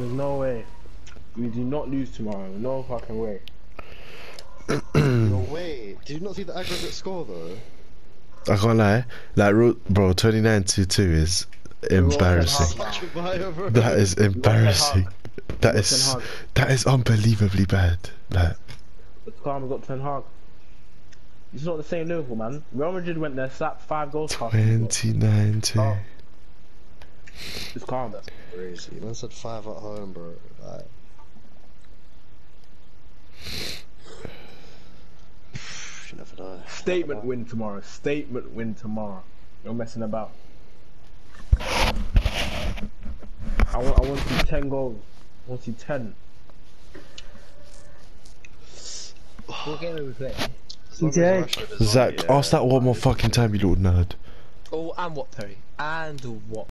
There's no way. We do not lose tomorrow. No fucking way. No way. Did you not see the aggregate score though? I can't lie. Like, ro- bro, 29 to 2 is embarrassing. Such a fire, bro. That is embarrassing. That Ten is Hag. that is unbelievably bad. Like, It's calm. We got Ten Hag. It's not the same Liverpool, man. Real Madrid went there, slapped five goals. past us, bro. 29 to. Oh. It's calm. Crazy. Man said five at home, bro. Like, you never know. Statement win tomorrow. Statement win tomorrow. You're messing about. I want, I want to see 10 goals. I want to see 10. What game are we playing? As long as ETA. Rashford is on, Zach, yeah, ask that one more fucking time, you little nerd. Oh, and what, Perry? And what?